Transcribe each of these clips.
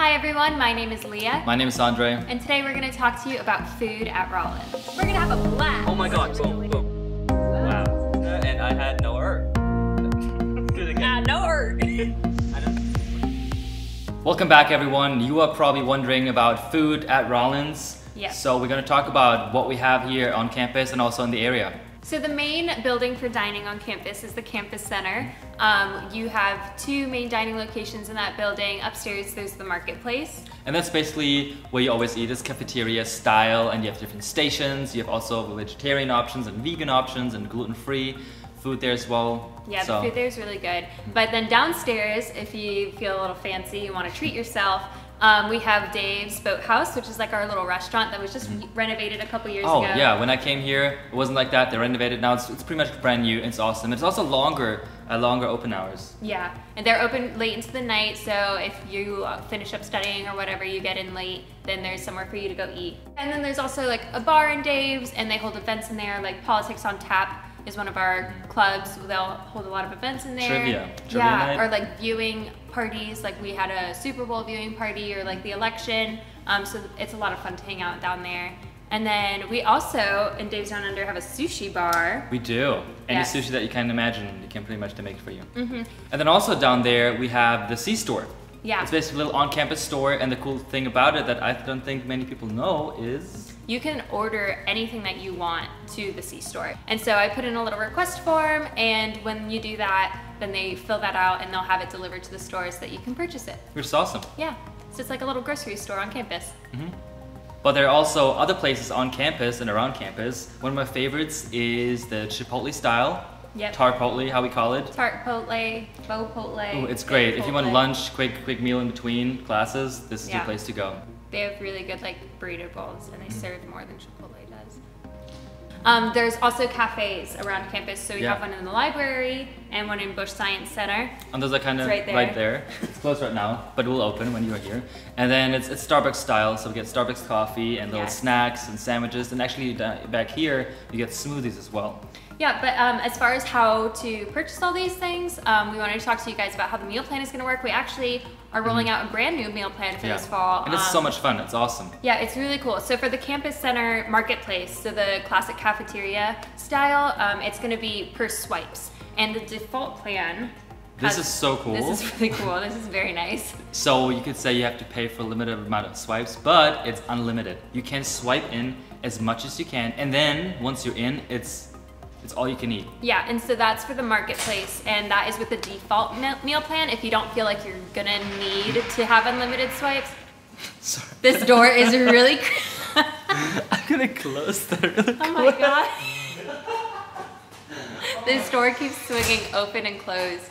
Hi everyone, my name is Lya. My name is Andrej. And today we're going to talk to you about food at Rollins. We're going to have a blast. Oh my god, boom, boom. Wow. Uh, and I had no ert. Do it again. Ah, no hurt. Welcome back everyone. You are probably wondering about food at Rollins. Yes. So we're going to talk about what we have here on campus and also in the area. So the main building for dining on campus is the campus center. Um, you have two main dining locations in that building. Upstairs, there's the marketplace. And that's basically where you always eat. It's cafeteria style and you have different stations. You have also vegetarian options and vegan options and gluten-free food there as well. Yeah, So- the food there is really good. But then downstairs, if you feel a little fancy, you want to treat yourself, um, we have Dave's Boathouse, which is like our little restaurant that was just renovated a couple years Oh ago. yeah, when I came here, it wasn't like that. They renovated now. It's, it's pretty much brand new. It's awesome. It's also longer, uh, longer open hours. Yeah, and they're open late into the night, so if you uh, finish up studying or whatever, you get in late, then there's somewhere for you to go eat. And then there's also like a bar in Dave's, and they hold events in there, like Politics on Tap is one of our clubs. They'll hold a lot of events in there. Trivia. Trivia yeah, night. or like viewing parties, like we had a Super Bowl viewing party or like the election. Um, so it's a lot of fun to hang out down there. And then we also, in Dave's Down Under, have a sushi bar. We do. Any Yes. sushi that you can imagine, you can pretty much make for you. Mm-hmm. And then also down there, we have the C store. Yeah. It's basically a little on-campus store, and the cool thing about it that I don't think many people know is you can order anything that you want to the C store. And so I put in a little request form, and when you do that, then they fill that out and they'll have it delivered to the store so that you can purchase it. which is awesome. Yeah, so it's like a little grocery store on campus. Mm-hmm. But there are also other places on campus and around campus. One of my favorites is the Chipotle style. Yep. Tarpotle, how we call it. Tartpotle, Bopotle. Ooh, it's great. If you want lunch, quick quick meal in between classes, this is Yeah. your place to go. They have really good like burrito bowls, and they serve more than Chipotle does. Um, there's also cafes around campus. So we Yeah. have one in the library and one in Bush Science Center. And those are kind of It's right right there. there. It's closed right now, but it will open when you are here. And then it's, it's Starbucks style, so we get Starbucks coffee and little Yes. snacks and sandwiches. And actually back here, you get smoothies as well. Yeah, but um, as far as how to purchase all these things, um, we wanted to talk to you guys about how the meal plan is going to work. We actually are rolling out a brand new meal plan for this fall. And it's so Um, much fun. It's awesome. Yeah, it's really cool. So for the campus center marketplace, so the classic cafeteria style, um, it's going to be per swipes, and the default plan. This is so cool. This is really cool. This is very nice. So you could say you have to pay for a limited amount of swipes, but it's unlimited. You can swipe in as much as you can, and then once you're in, it's it's all you can eat. Yeah, and so that's for the marketplace, and that is with the default meal, meal plan. If you don't feel like you're gonna need to have unlimited swipes, Sorry. this door is really. I'm gonna close that really Oh my god. this door keeps swinging open and closed.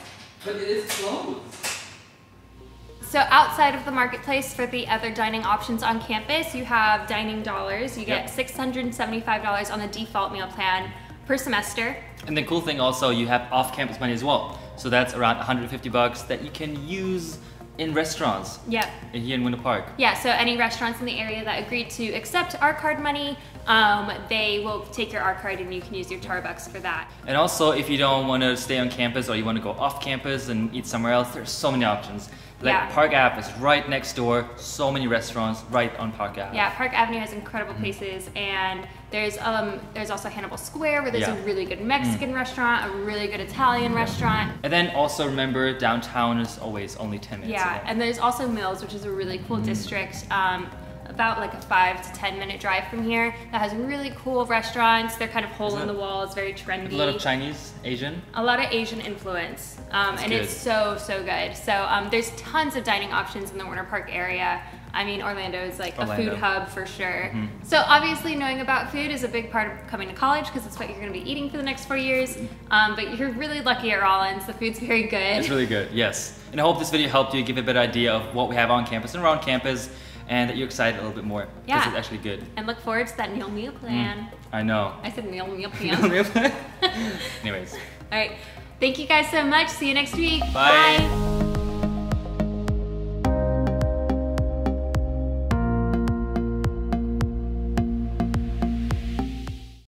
But it is closed. So outside of the marketplace for the other dining options on campus, you have dining dollars. You get Yep. $675 on the default meal plan per semester. And the cool thing also, you have off-campus money as well. So that's around 150 bucks that you can use in restaurants Yep. here in Winter Park. Yeah, so any restaurants in the area that agreed to accept our card money, um, they will take your R card and you can use your Starbucks for that. And also, if you don't want to stay on campus or you want to go off campus and eat somewhere else, there's so many options. Like Yeah. Park Ave is right next door. So many restaurants right on Park Ave. Yeah, Park Avenue has incredible Mm-hmm. places, and there's um there's also Hannibal Square where there's Yeah. Mm. a really good Mexican restaurant, a really good Italian restaurant. And then also remember, downtown is always only 10 minutes Yeah, away. and there's also Mills, which is a really cool district, um, about like a five to ten minute drive from here. That has really cool restaurants. They're kind of hole in the wall. It's very trendy. a lot of Chinese, Asian. a lot of Asian influence, um, and good. it's so so good. So um, there's tons of dining options in the Winter Park area. I mean, Orlando is like a Orlando. Mm-hmm. food hub for sure. So obviously, knowing about food is a big part of coming to college because it's what you're going to be eating for the next four years. Um, but you're really lucky at Rollins. The food's very good. It's really good, yes. And I hope this video helped you give a better idea of what we have on campus and around campus, and that you're excited a little bit more because Yeah. it's actually good. and look forward to that meal meal mm. plan. I know. I said meal meal plan. Anyways. All right. Thank you guys so much. See you next week. Bye. Bye.